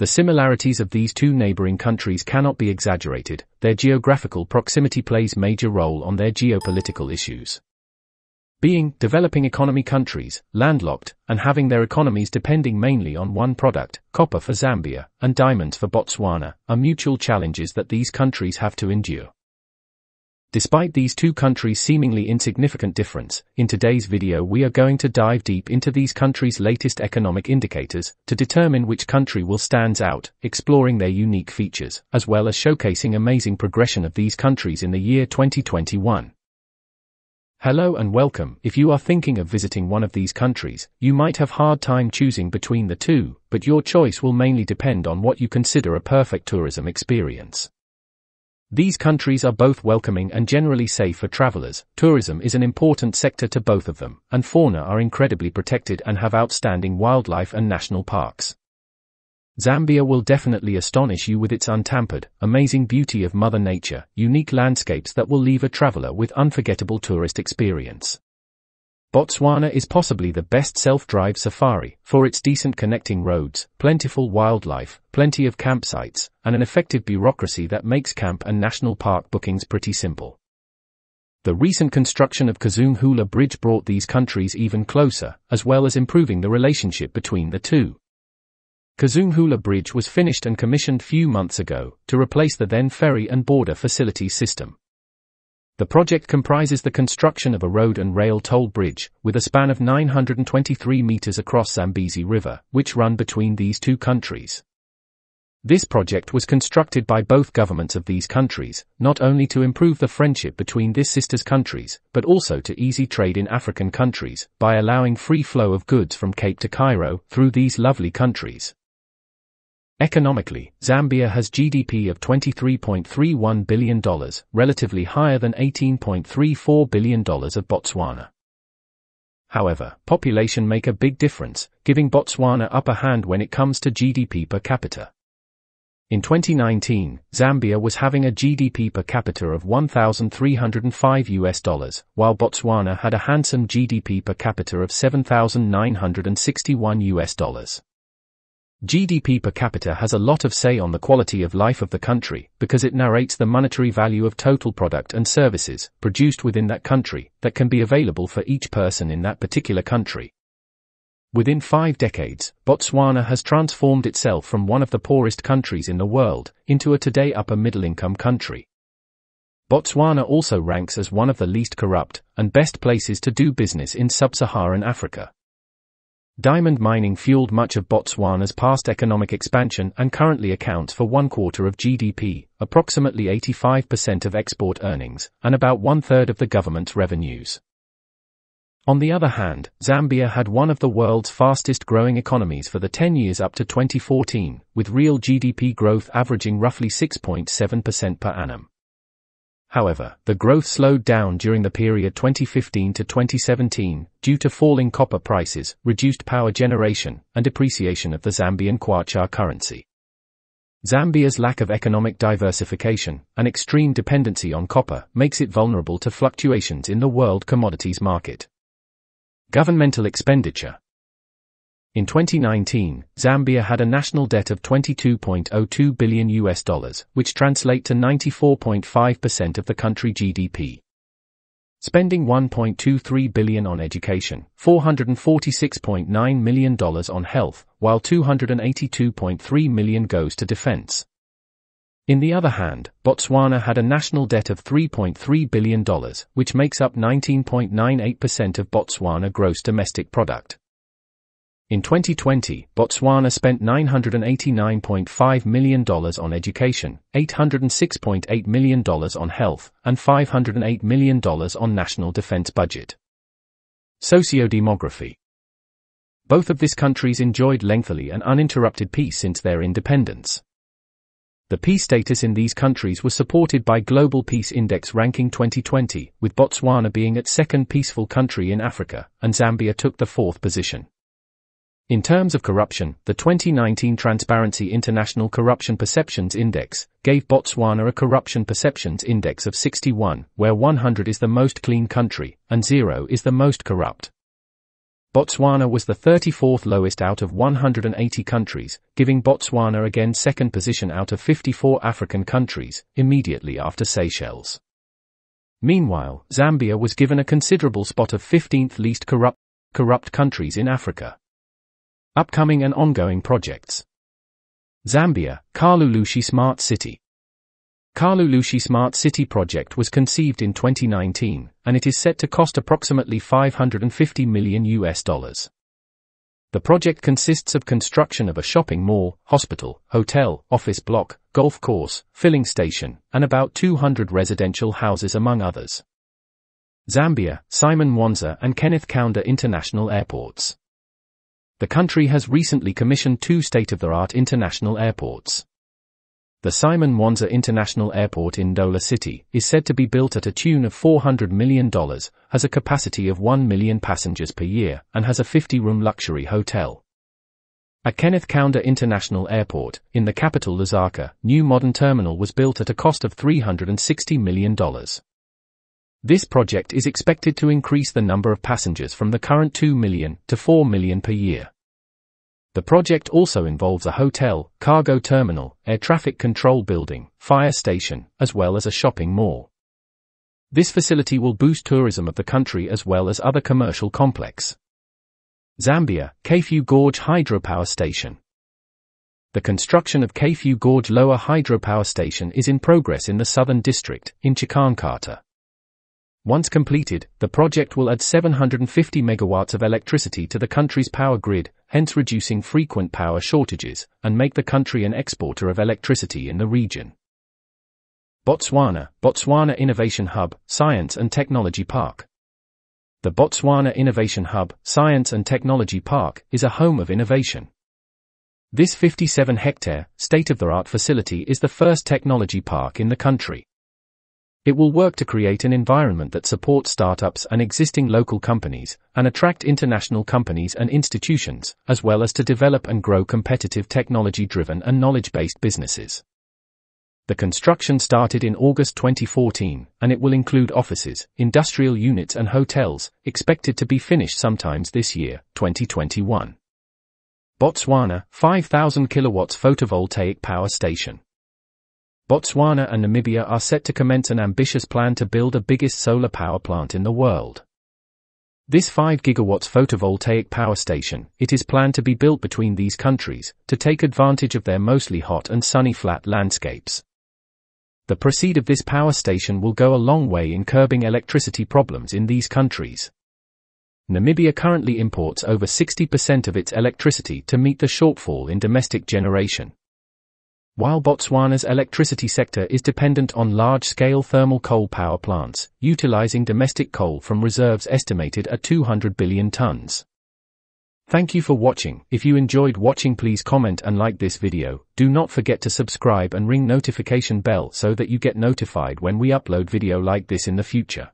The similarities of these two neighboring countries cannot be exaggerated, their geographical proximity plays major role on their geopolitical issues. Being developing economy countries, landlocked, and having their economies depending mainly on one product, copper for Zambia, and diamonds for Botswana, are mutual challenges that these countries have to endure. Despite these two countries' seemingly insignificant difference, in today's video we are going to dive deep into these countries' latest economic indicators to determine which country will stands out, exploring their unique features, as well as showcasing amazing progression of these countries in the year 2021. Hello and welcome. If you are thinking of visiting one of these countries, you might have hard time choosing between the two, but your choice will mainly depend on what you consider a perfect tourism experience. These countries are both welcoming and generally safe for travelers. Tourism is an important sector to both of them, and fauna are incredibly protected and have outstanding wildlife and national parks. Zambia will definitely astonish you with its untampered, amazing beauty of Mother Nature, unique landscapes that will leave a traveler with unforgettable tourist experience. Botswana is possibly the best self-drive safari, for its decent connecting roads, plentiful wildlife, plenty of campsites, and an effective bureaucracy that makes camp and national park bookings pretty simple. The recent construction of Kazungula Bridge brought these countries even closer, as well as improving the relationship between the two. Kazungula Bridge was finished and commissioned few months ago, to replace the then ferry and border facilities system. The project comprises the construction of a road and rail toll bridge, with a span of 923 meters across Zambezi River, which run between these two countries. This project was constructed by both governments of these countries, not only to improve the friendship between these sisters countries, but also to easy trade in African countries, by allowing free flow of goods from Cape to Cairo, through these lovely countries. Economically, Zambia has GDP of $23.31 billion, relatively higher than $18.34 billion of Botswana. However, population make a big difference, giving Botswana upper hand when it comes to GDP per capita. In 2019, Zambia was having a GDP per capita of 1,305 US dollars, while Botswana had a handsome GDP per capita of 7,961 US dollars. GDP per capita has a lot of say on the quality of life of the country, because it narrates the monetary value of total product and services produced within that country that can be available for each person in that particular country. Within five decades, Botswana has transformed itself from one of the poorest countries in the world into a today upper middle income country. Botswana also ranks as one of the least corrupt and best places to do business in sub-Saharan Africa. Diamond mining fueled much of Botswana's past economic expansion and currently accounts for one quarter of GDP, approximately 85% of export earnings, and about one third of the government's revenues. On the other hand, Zambia had one of the world's fastest growing economies for the 10 years up to 2014, with real GDP growth averaging roughly 6.7% per annum. However, the growth slowed down during the period 2015 to 2017 due to falling copper prices, reduced power generation, and depreciation of the Zambian kwacha currency. Zambia's lack of economic diversification and extreme dependency on copper makes it vulnerable to fluctuations in the world commodities market. Governmental expenditure in 2019, Zambia had a national debt of 22.02 billion US dollars, which translate to 94.5% of the country GDP. Spending 1.23 billion on education, 446.9 million dollars on health, while 282.3 million goes to defense. In the other hand, Botswana had a national debt of $3.3 billion, which makes up 19.98% of Botswana gross domestic product. In 2020, Botswana spent $989.5 million on education, $806.8 million on health, and $508 million on national defense budget. Sociodemography Both of these countries enjoyed lengthily and uninterrupted peace since their independence. The peace status in these countries was supported by Global Peace Index ranking 2020, with Botswana being its second peaceful country in Africa, and Zambia took the fourth position. In terms of corruption, the 2019 Transparency International Corruption Perceptions Index gave Botswana a Corruption Perceptions Index of 61, where 100 is the most clean country and 0 is the most corrupt. Botswana was the 34th lowest out of 180 countries, giving Botswana again second position out of 54 African countries, immediately after Seychelles. Meanwhile, Zambia was given a considerable spot of 15th least corrupt, corrupt countries in Africa. Upcoming and ongoing projects. Zambia, Kalulushi Smart City. Kalulushi Smart City project was conceived in 2019, and it is set to cost approximately 550 million US dollars. The project consists of construction of a shopping mall, hospital, hotel, office block, golf course, filling station, and about 200 residential houses among others. Zambia, Simon Mwansa and Kenneth Kaunda International Airports. The country has recently commissioned two state-of-the-art international airports. The Simon Mwansa International Airport in Ndola City is said to be built at a tune of $400 million, has a capacity of 1 million passengers per year, and has a 50-room luxury hotel. At Kenneth Kaunda International Airport, in the capital Lusaka, new modern terminal was built at a cost of $360 million. This project is expected to increase the number of passengers from the current 2 million to 4 million per year. The project also involves a hotel, cargo terminal, air traffic control building, fire station, as well as a shopping mall. This facility will boost tourism of the country as well as other commercial complex. Zambia, Kafue Gorge Hydropower Station. The construction of Kafue Gorge Lower Hydropower Station is in progress in the Southern District, in Chikankata. Once completed, the project will add 750 megawatts of electricity to the country's power grid, hence reducing frequent power shortages, and make the country an exporter of electricity in the region. Botswana, Botswana Innovation Hub, Science and Technology Park. The Botswana Innovation Hub, Science and Technology Park, is a home of innovation. This 57 hectare, state of the art facility is the first technology park in the country. It will work to create an environment that supports startups and existing local companies, and attract international companies and institutions, as well as to develop and grow competitive technology driven and knowledge based businesses. The construction started in August 2014, and it will include offices, industrial units, and hotels, expected to be finished sometimes this year, 2021. Botswana, 5,000 kilowatts photovoltaic power station. Botswana and Namibia are set to commence an ambitious plan to build the biggest solar power plant in the world. This 5 gigawatts photovoltaic power station, it is planned to be built between these countries, to take advantage of their mostly hot and sunny flat landscapes. The proceed of this power station will go a long way in curbing electricity problems in these countries. Namibia currently imports over 60% of its electricity to meet the shortfall in domestic generation. While Botswana's electricity sector is dependent on large-scale thermal coal power plants, utilizing domestic coal from reserves estimated at 200 billion tons. Thank you for watching. If you enjoyed watching please comment and like this video. Do not forget to subscribe and ring notification bell so that you get notified when we upload video like this in the future.